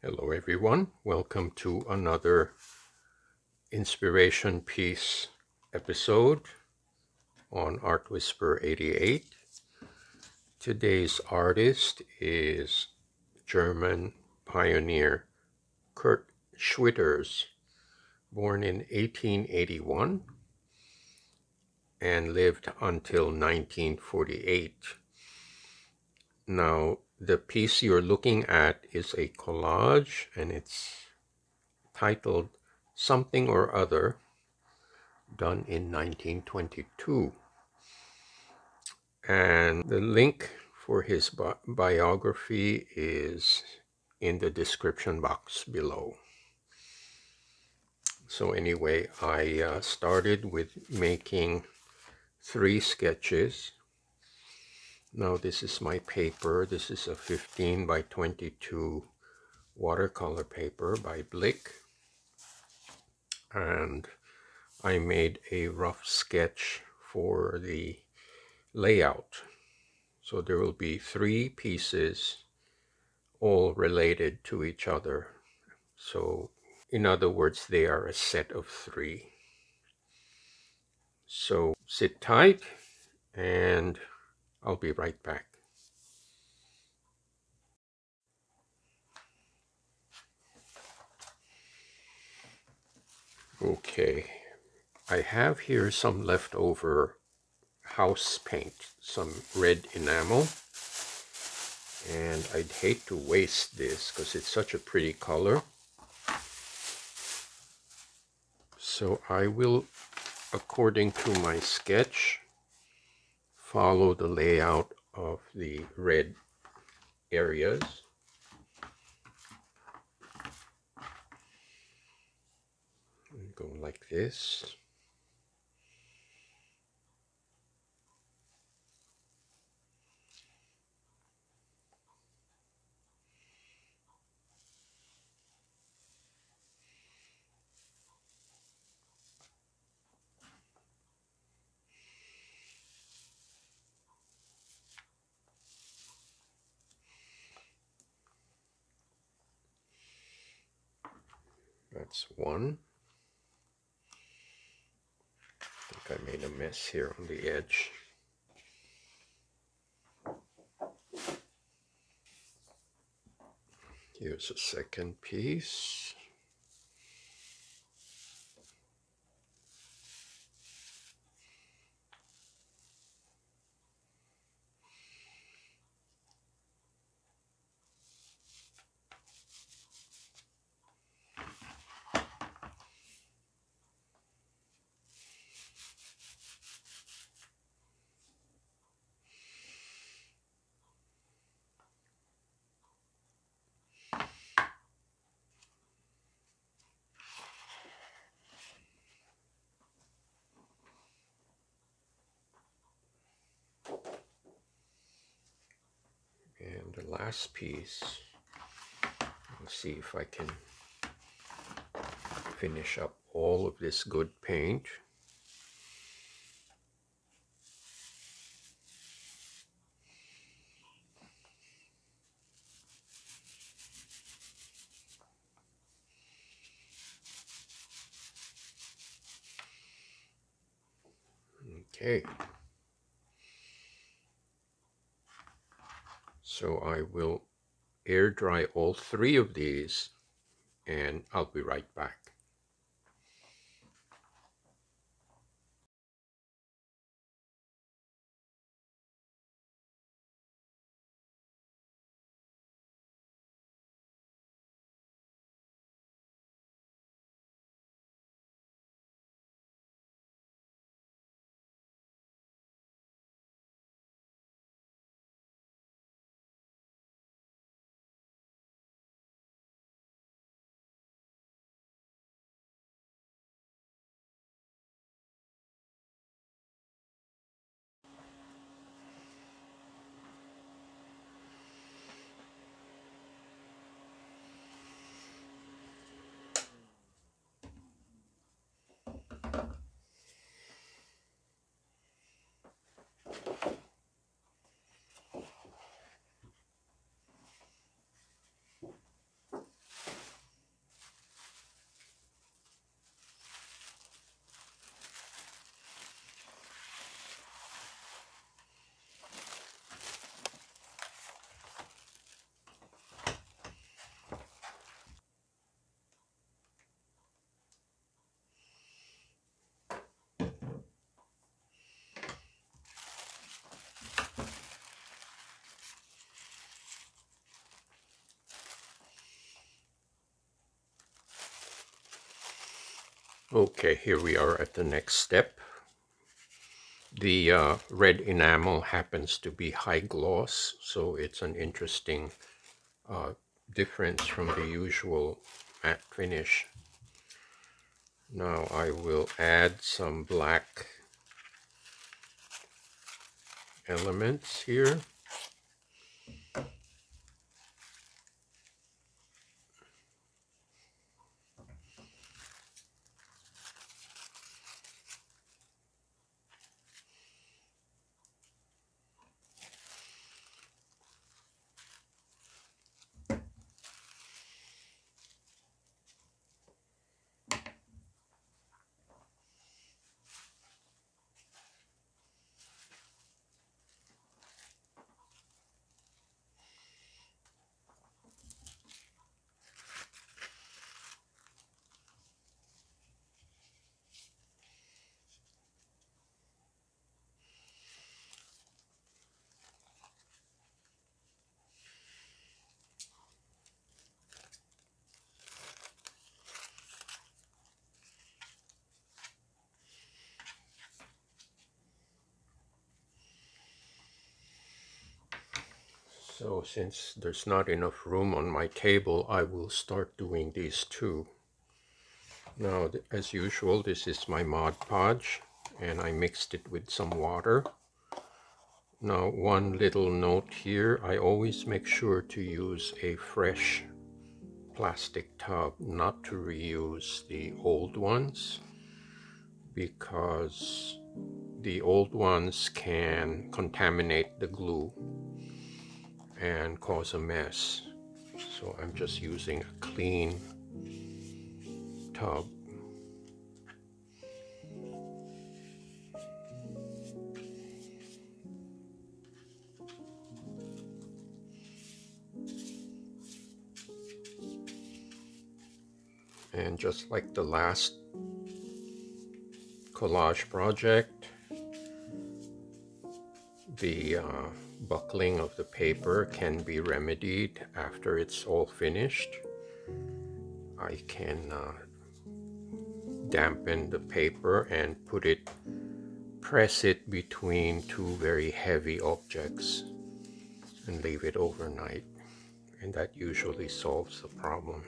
Hello, everyone. Welcome to another inspiration piece episode on Art Whisperer 88. Today's artist is German pioneer Kurt Schwitters, born in 1881 and lived until 1948. Now, the piece you're looking at is a collage and it's titled Something or Other, done in 1922. And the link for his bi biography is in the description box below. So anyway, I uh, started with making three sketches now this is my paper. This is a 15 by 22 watercolor paper by Blick. And I made a rough sketch for the layout. So there will be three pieces all related to each other. So in other words, they are a set of three. So sit tight and I'll be right back. Okay, I have here some leftover house paint, some red enamel. And I'd hate to waste this because it's such a pretty color. So I will, according to my sketch, follow the layout of the red areas. Go like this. That's one. I think I made a mess here on the edge. Here's a second piece. And the last piece, let's see if I can finish up all of this good paint. Okay. So I will air dry all three of these and I'll be right back. Okay, here we are at the next step. The uh, red enamel happens to be high gloss, so it's an interesting uh, difference from the usual matte finish. Now I will add some black elements here. So since there's not enough room on my table, I will start doing these two. Now, as usual, this is my Mod Podge, and I mixed it with some water. Now, one little note here, I always make sure to use a fresh plastic tub, not to reuse the old ones, because the old ones can contaminate the glue and cause a mess. So I'm just using a clean tub. And just like the last collage project, the uh, buckling of the paper can be remedied after it's all finished. I can uh, dampen the paper and put it, press it between two very heavy objects and leave it overnight. And that usually solves the problem.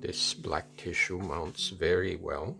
This black tissue mounts very well.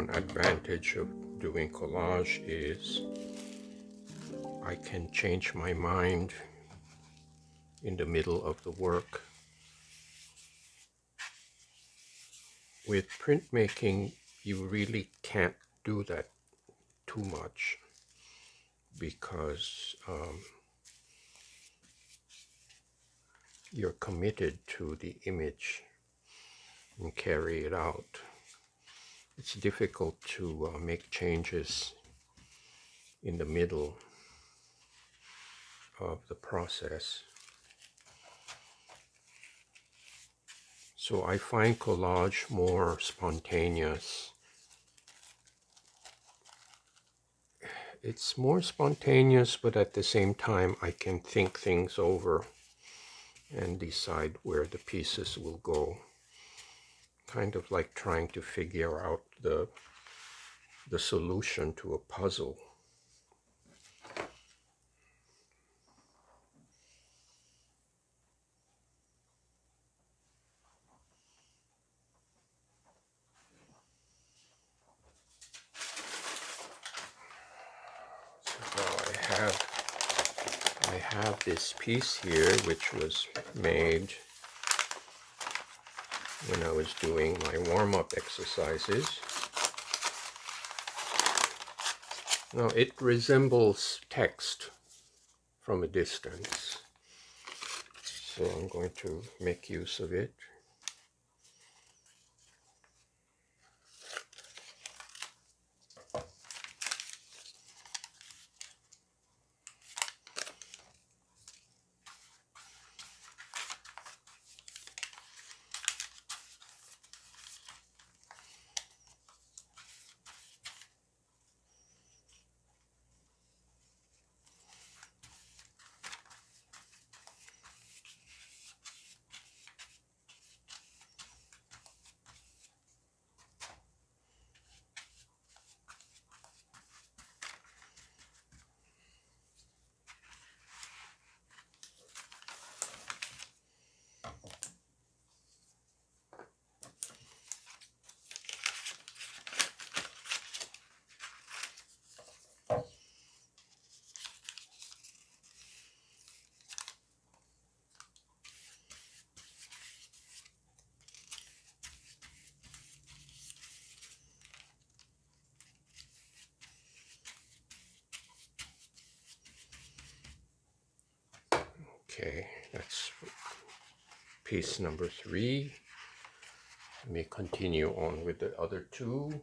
One advantage of doing collage is I can change my mind in the middle of the work. With printmaking, you really can't do that too much because um, you're committed to the image and carry it out. It's difficult to uh, make changes in the middle of the process. So I find collage more spontaneous. It's more spontaneous, but at the same time, I can think things over and decide where the pieces will go. Kind of like trying to figure out the, the solution to a puzzle. So I have I have this piece here, which was made when I was doing my warm-up exercises. Now it resembles text from a distance, so I'm going to make use of it. Okay, that's piece number three. Let me continue on with the other two.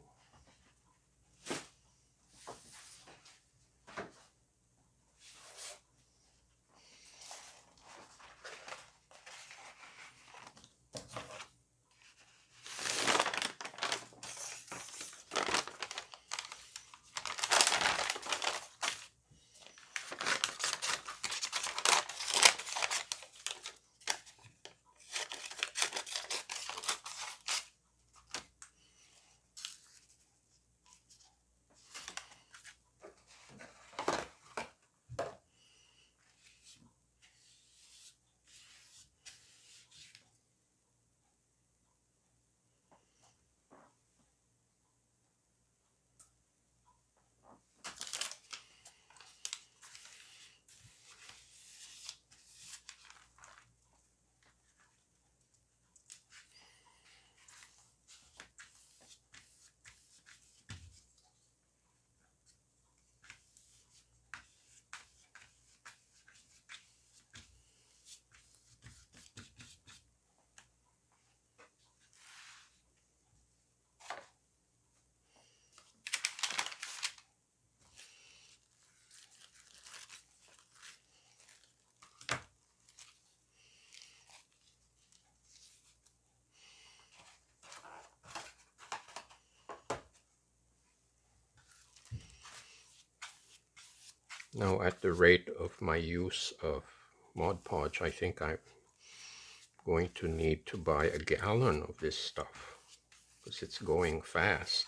Now at the rate of my use of Mod Podge, I think I'm going to need to buy a gallon of this stuff because it's going fast.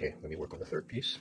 Okay, let me work on the third piece.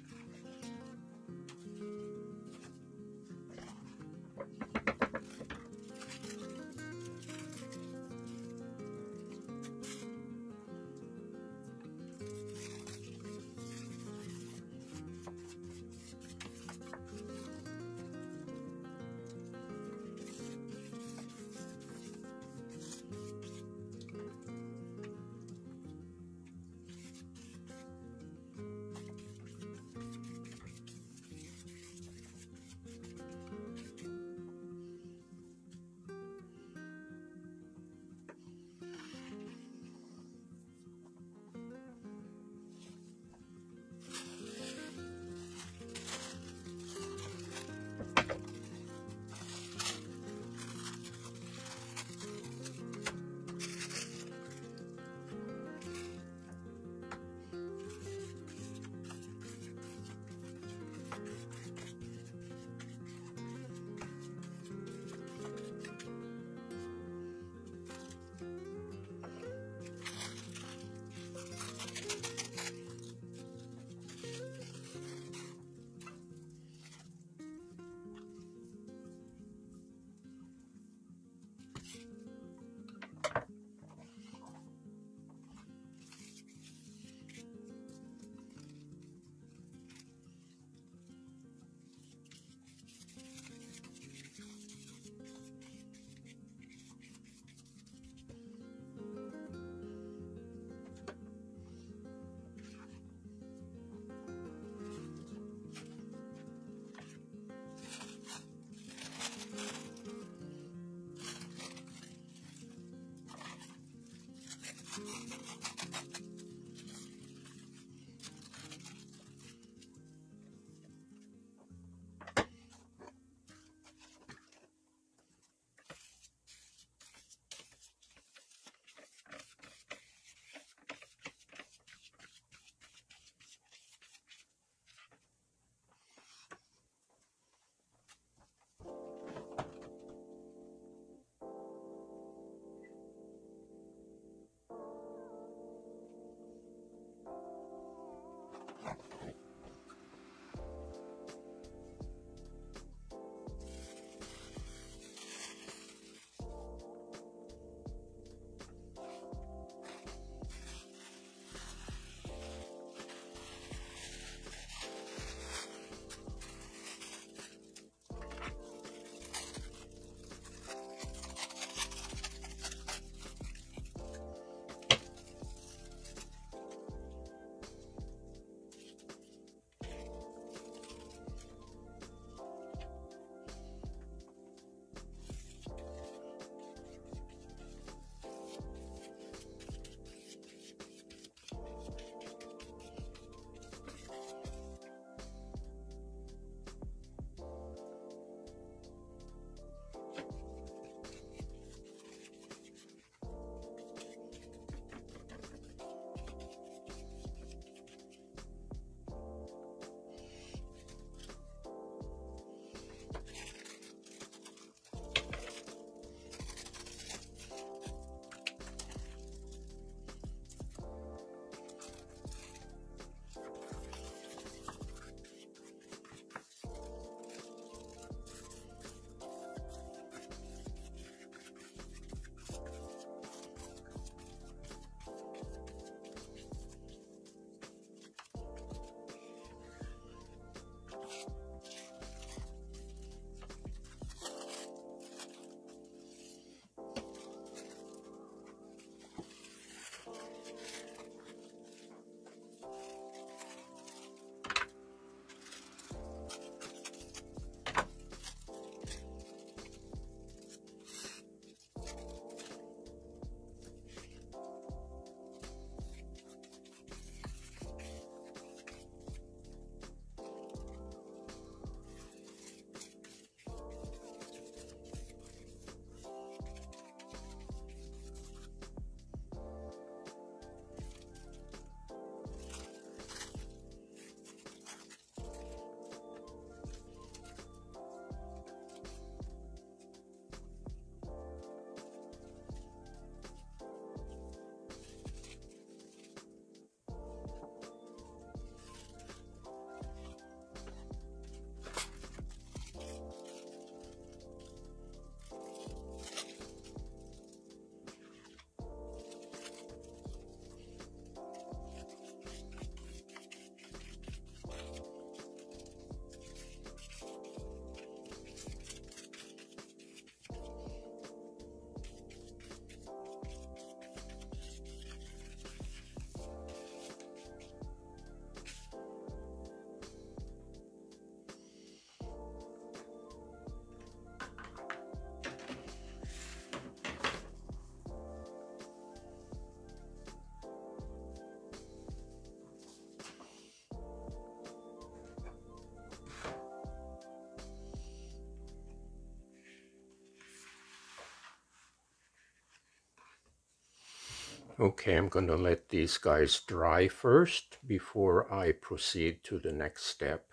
Okay, I'm going to let these guys dry first before I proceed to the next step.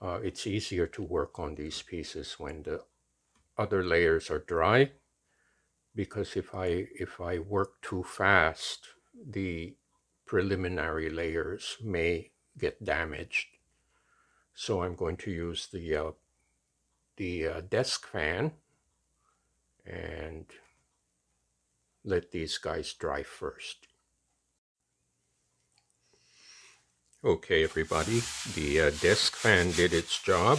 Uh, it's easier to work on these pieces when the other layers are dry because if I if I work too fast the preliminary layers may get damaged so I'm going to use the uh, the uh, desk fan and let these guys dry first. Okay, everybody, the uh, desk fan did its job,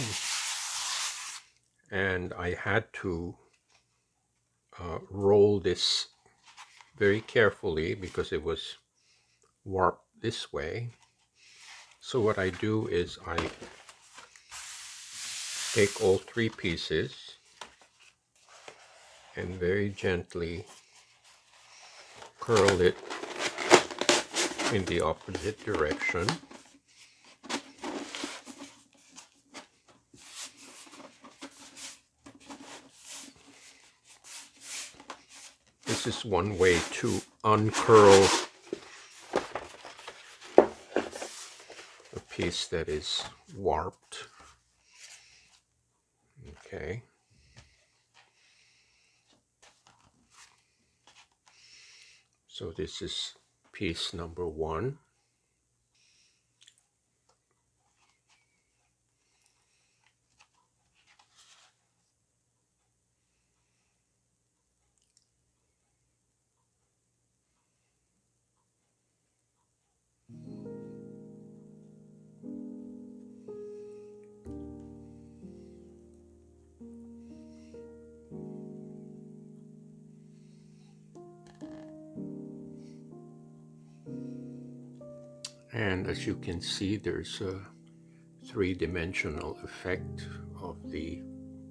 and I had to uh, roll this very carefully because it was warped this way. So what I do is I take all three pieces and very gently curl it in the opposite direction. This is one way to uncurl a piece that is warped. Okay. So this is piece number one. As you can see, there's a three-dimensional effect of the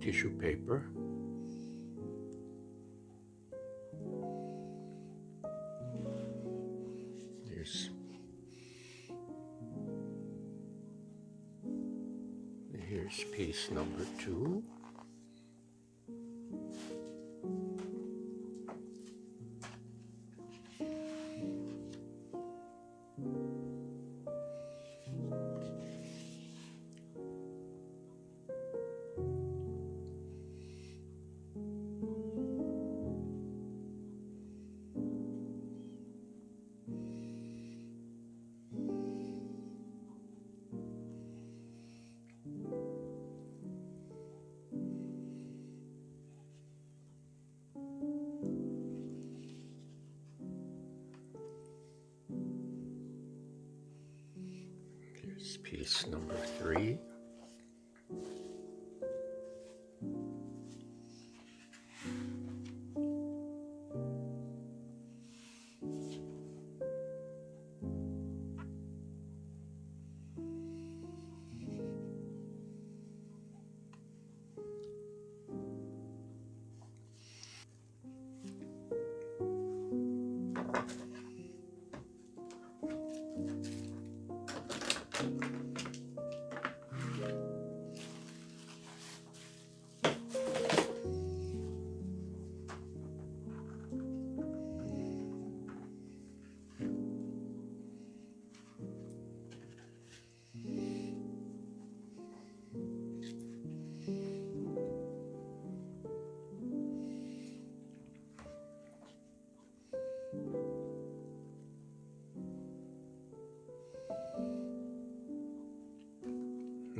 tissue paper. Piece number three.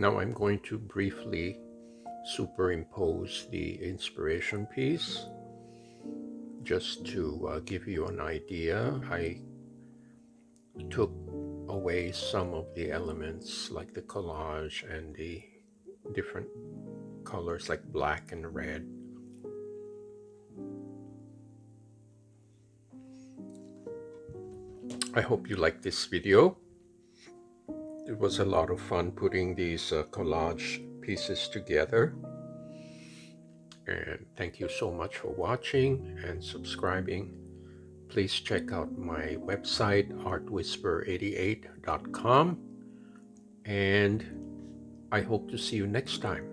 Now I'm going to briefly superimpose the inspiration piece just to uh, give you an idea. I took away some of the elements like the collage and the different colors like black and red. I hope you like this video. It was a lot of fun putting these uh, collage pieces together. And thank you so much for watching and subscribing. Please check out my website, artwhisperer88.com. And I hope to see you next time.